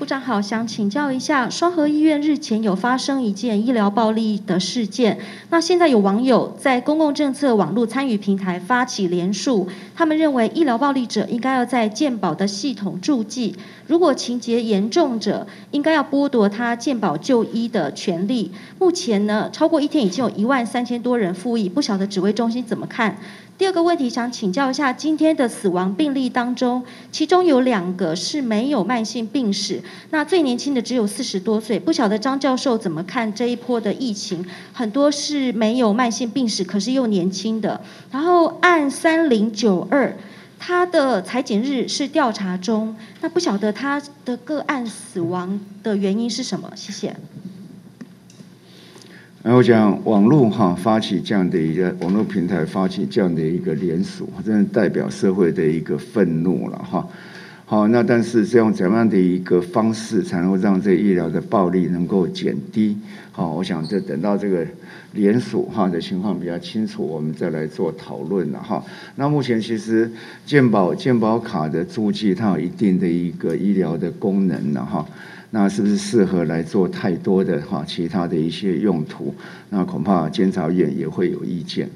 部长好，想请教一下，双河医院日前有发生一件医疗暴力的事件，那现在有网友在公共政策网络参与平台发起联署，他们认为医疗暴力者应该要在健保的系统注记，如果情节严重者，应该要剥夺他健保就医的权利。目前呢，超过一天已经有一万三千多人复议，不晓得指挥中心怎么看？第二个问题想请教一下，今天的死亡病例当中，其中有两个是没有慢性病史，那最年轻的只有四十多岁，不晓得张教授怎么看这一波的疫情？很多是没有慢性病史，可是又年轻的。然后按三零九二，他的裁剪日是调查中，那不晓得他的个案死亡的原因是什么？谢谢。然后讲网络哈发起这样的一个网络平台发起这样的一个连锁，真的代表社会的一个愤怒了哈。好，那但是这样怎样的一个方式才能够让这医疗的暴力能够减低？好，我想这等到这个连锁哈的情况比较清楚，我们再来做讨论了哈。那目前其实健保健保卡的注记它有一定的一个医疗的功能了哈。那是不是适合来做太多的哈其他的一些用途？那恐怕监察院也会有意见。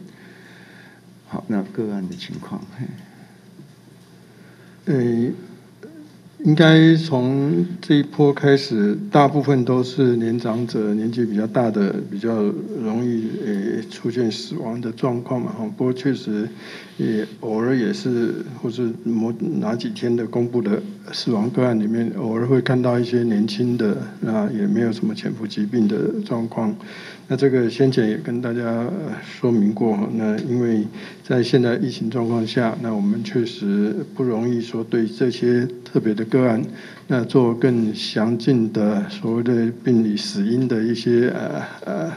好，那个案的情况，呃。应该从这一波开始，大部分都是年长者，年纪比较大的，比较容易呃出现死亡的状况嘛。哈，不过确实也偶尔也是，或是某哪几天的公布的死亡个案里面，偶尔会看到一些年轻的，啊，也没有什么潜伏疾病的状况。那这个先前也跟大家说明过，那因为在现在疫情状况下，那我们确实不容易说对这些特别的个案，那做更详尽的所谓的病理死因的一些呃呃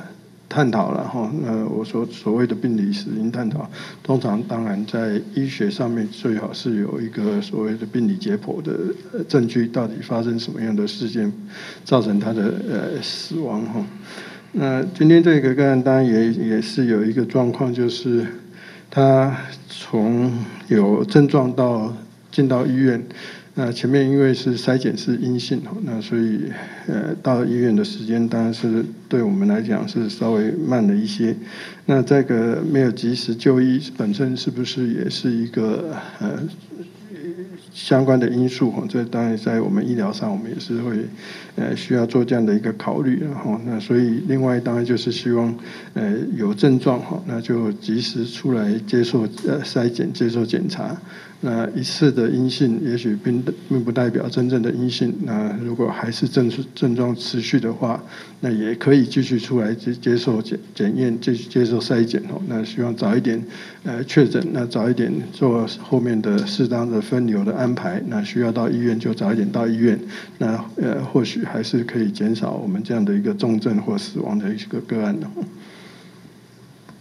探讨了哈。那我说所谓的病理死因探讨，通常当然在医学上面最好是有一个所谓的病理解剖的证据，到底发生什么样的事件造成他的呃死亡哈。那今天这个个案当然也也是有一个状况，就是他从有症状到进到医院，那前面因为是筛检是阴性，那所以呃到医院的时间当然是对我们来讲是稍微慢了一些。那这个没有及时就医，本身是不是也是一个呃？相关的因素哈，这当然在我们医疗上，我们也是会呃需要做这样的一个考虑然后那所以另外当然就是希望呃有症状哈，那就及时出来接受呃筛检、接受检查。那一次的阴性，也许并并不代表真正的阴性。那如果还是症症状持续的话，那也可以继续出来接接受检检验，继续接受筛检哦。那希望早一点呃确诊，那早一点做后面的适当的分流的安排。那需要到医院就早一点到医院。那呃或许还是可以减少我们这样的一个重症或死亡的一个个案的。